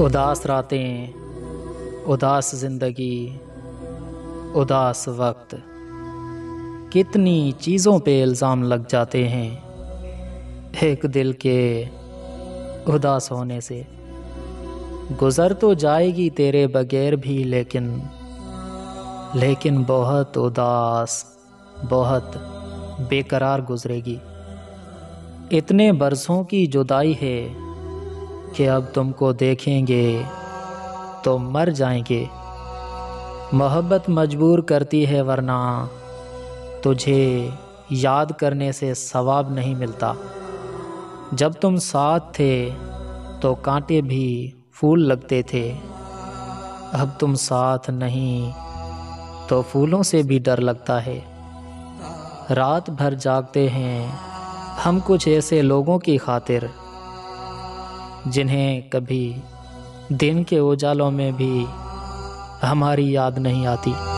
उदास रातें, उदास ज़िंदगी, उदास वक्त। कितनी चीज़ों पे इल्ज़ाम लग जाते हैं एक दिल के उदास होने से। गुज़र तो जाएगी तेरे बगैर भी लेकिन लेकिन बहुत उदास, बहुत बेकरार गुज़रेगी। इतने बरसों की जुदाई है कि अब तुमको देखेंगे तो मर जाएँगे। मोहब्बत मजबूर करती है, वरना तुझे याद करने से सवाब नहीं मिलता। जब तुम साथ थे तो कांटे भी फूल लगते थे। अब तुम साथ नहीं तो फूलों से भी डर लगता है। रात भर जागते हैं, हम कुछ ऐसे लोगों की खातिर। जिन्हें कभी दिन के उजालों में भी हमारी याद नहीं आती।